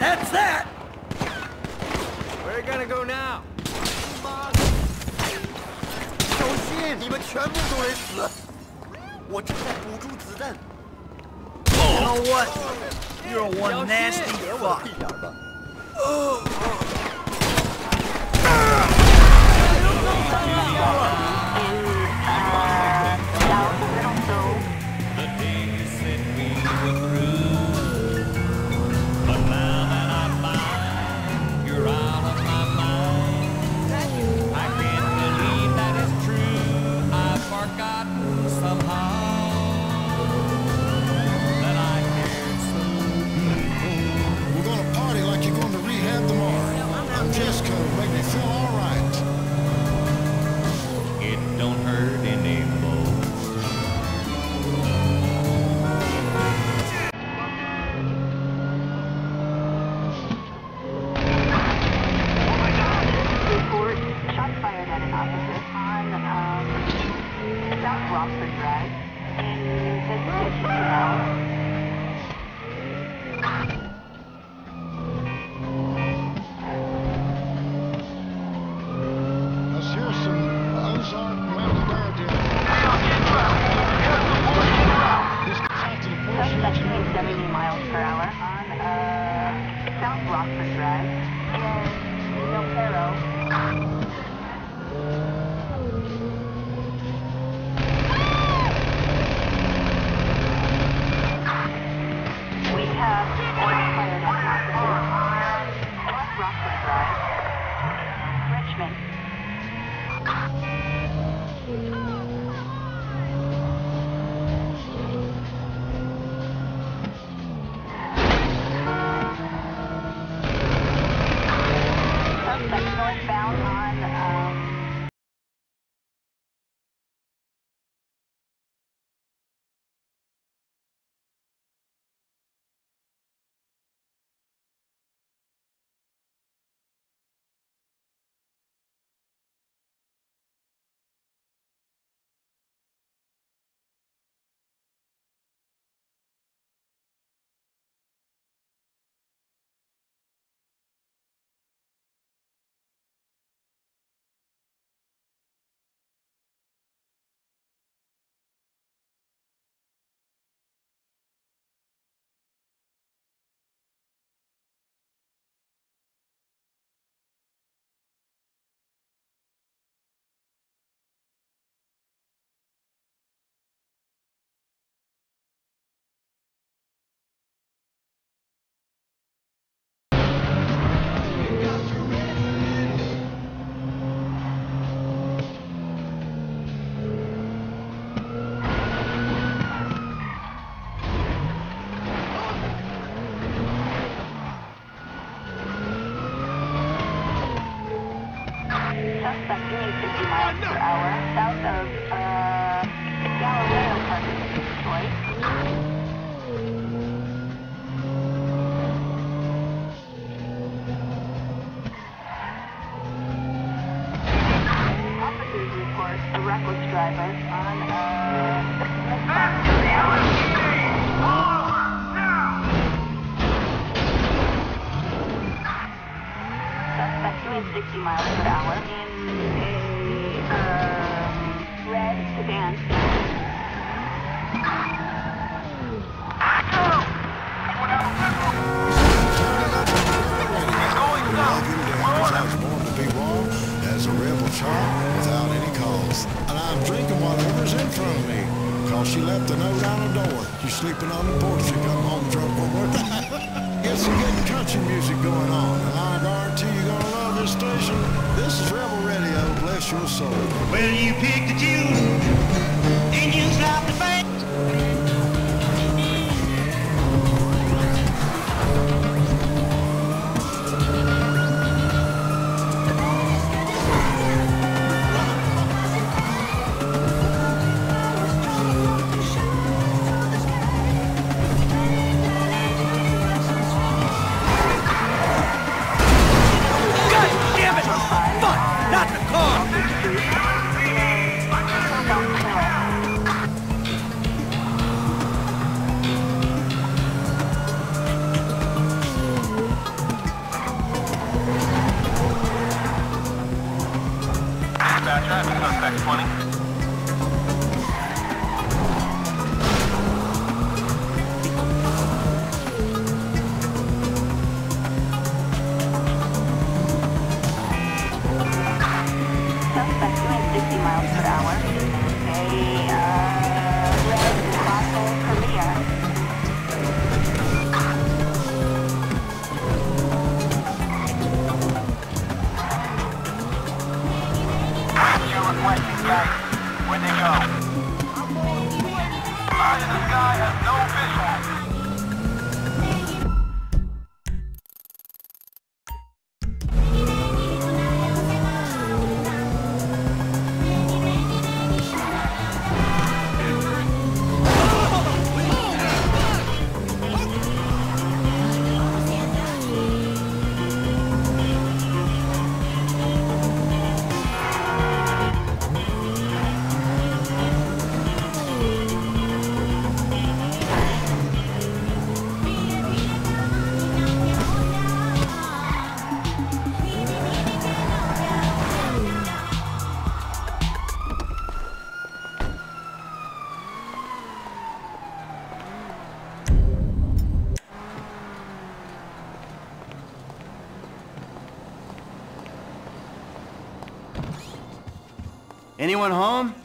That's that! Where are you gonna go now? Oh, you know what? You're one nasty fuck. miles per hour south of uh, Galileo Park Detroit. A reckless driver on uh, suspect doing 60 miles per hour in sleeping on the porch. Suspect twenty. Suspect doing sixty miles per hour. Hey. Guidance. Where'd they go? In the sky has no visual. Anyone home?